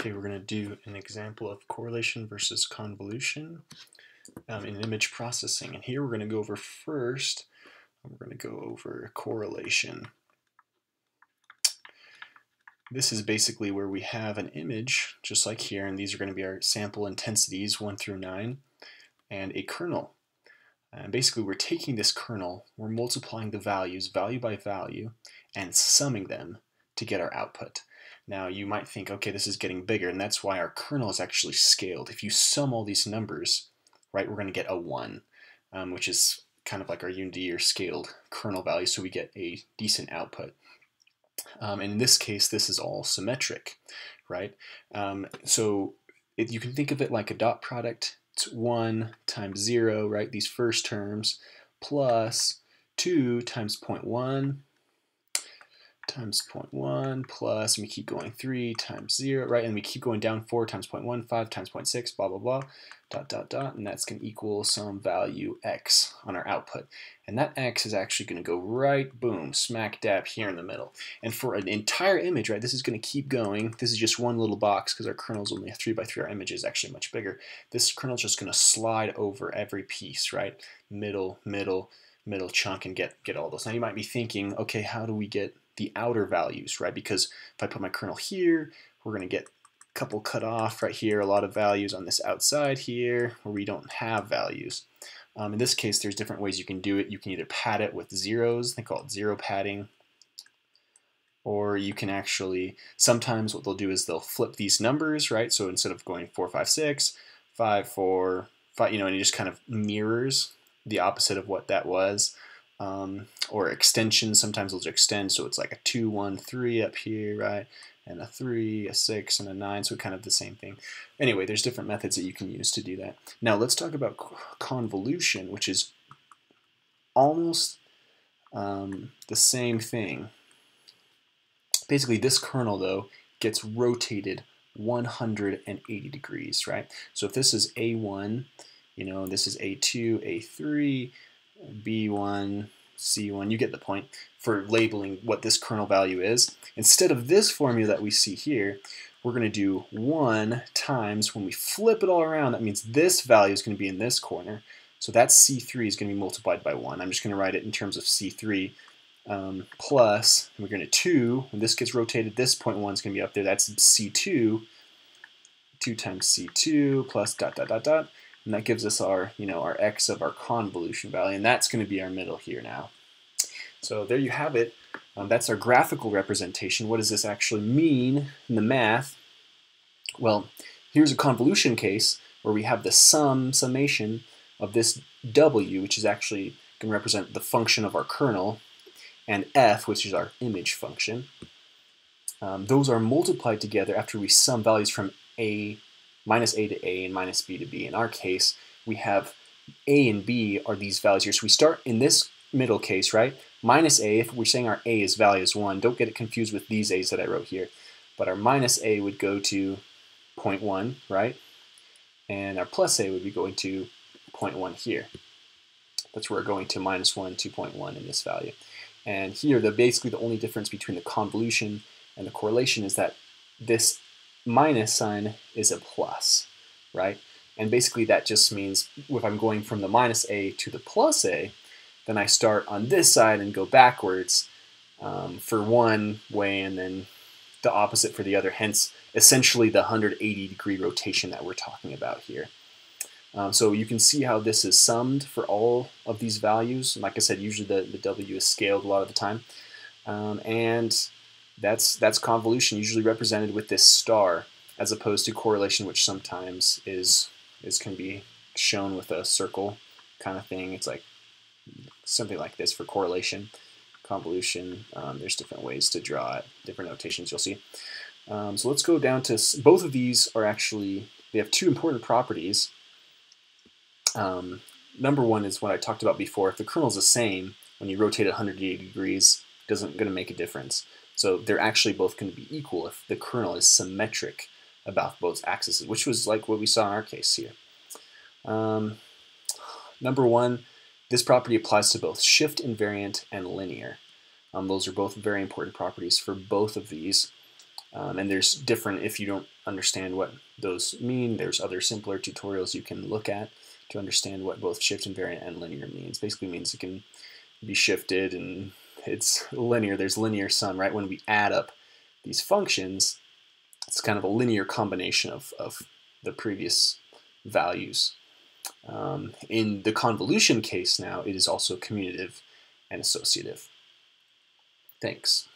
Okay, we're going to do an example of correlation versus convolution um, in image processing. And here we're going to go over first, we're going to go over correlation. This is basically where we have an image, just like here, and these are going to be our sample intensities 1 through 9, and a kernel. And basically we're taking this kernel, we're multiplying the values, value by value, and summing them to get our output. Now you might think, okay, this is getting bigger, and that's why our kernel is actually scaled. If you sum all these numbers, right, we're going to get a 1, um, which is kind of like our unity or scaled kernel value, so we get a decent output. Um, and in this case, this is all symmetric, right? Um, so it, you can think of it like a dot product. It's 1 times 0, right, these first terms, plus 2 times 0.1 times 0.1 plus, and we keep going 3 times 0, right? And we keep going down 4 times 0.1, 5 times 0.6, blah, blah, blah, dot, dot, dot, and that's going to equal some value x on our output. And that x is actually going to go right, boom, smack dab here in the middle. And for an entire image, right, this is going to keep going. This is just one little box because our kernel is only a 3 by 3 Our image is actually much bigger. This kernel is just going to slide over every piece, right? Middle, middle, middle chunk and get, get all those. Now you might be thinking, okay, how do we get the outer values, right? Because if I put my kernel here, we're going to get a couple cut off right here, a lot of values on this outside here where we don't have values. Um, in this case, there's different ways you can do it. You can either pad it with zeros, they call it zero padding, or you can actually, sometimes what they'll do is they'll flip these numbers, right? So instead of going 4, 5, 6, 5, 4, 5, you know, and it just kind of mirrors the opposite of what that was um, or extensions. Sometimes just extend, so it's like a 2, 1, 3 up here, right? And a 3, a 6, and a 9, so kind of the same thing. Anyway, there's different methods that you can use to do that. Now let's talk about convolution, which is almost um, the same thing. Basically, this kernel, though, gets rotated 180 degrees, right? So if this is A1, you know, this is A2, A3, B1, C1, you get the point, for labeling what this kernel value is. Instead of this formula that we see here, we're going to do 1 times, when we flip it all around, that means this value is going to be in this corner. So that C3 is going to be multiplied by 1. I'm just going to write it in terms of C3 um, plus, we're going to 2, when this gets rotated, this point 1 is going to be up there. That's C2, 2 times C2 plus dot, dot, dot, dot. And that gives us our, you know, our x of our convolution value, and that's going to be our middle here now. So there you have it. Um, that's our graphical representation. What does this actually mean in the math? Well, here's a convolution case where we have the sum, summation of this w, which is actually going to represent the function of our kernel, and f, which is our image function. Um, those are multiplied together after we sum values from a minus a to a and minus b to b. In our case, we have a and b are these values here. So we start in this middle case, right? Minus a, if we're saying our a is value is 1, don't get it confused with these a's that I wrote here. But our minus a would go to 0.1, right? And our plus a would be going to 0.1 here. That's where we're going to minus 1, 2.1 in this value. And here, the basically the only difference between the convolution and the correlation is that this minus sign is a plus, right? And basically that just means if I'm going from the minus a to the plus a, then I start on this side and go backwards um, for one way and then the opposite for the other, hence essentially the 180 degree rotation that we're talking about here. Um, so you can see how this is summed for all of these values. And like I said, usually the, the W is scaled a lot of the time. Um, and that's, that's convolution, usually represented with this star, as opposed to correlation, which sometimes is, is can be shown with a circle kind of thing. It's like something like this for correlation. Convolution, um, there's different ways to draw it, different notations you'll see. Um, so let's go down to, both of these are actually, they have two important properties. Um, number one is what I talked about before. If the kernel is the same, when you rotate it 180 degrees, doesn't going to make a difference. So they're actually both going to be equal if the kernel is symmetric about both axes, which was like what we saw in our case here. Um, number one, this property applies to both shift invariant and linear. Um, those are both very important properties for both of these. Um, and there's different, if you don't understand what those mean, there's other simpler tutorials you can look at to understand what both shift invariant and linear means. Basically means it can be shifted and it's linear. There's linear sum, right? When we add up these functions, it's kind of a linear combination of, of the previous values. Um, in the convolution case now, it is also commutative and associative. Thanks.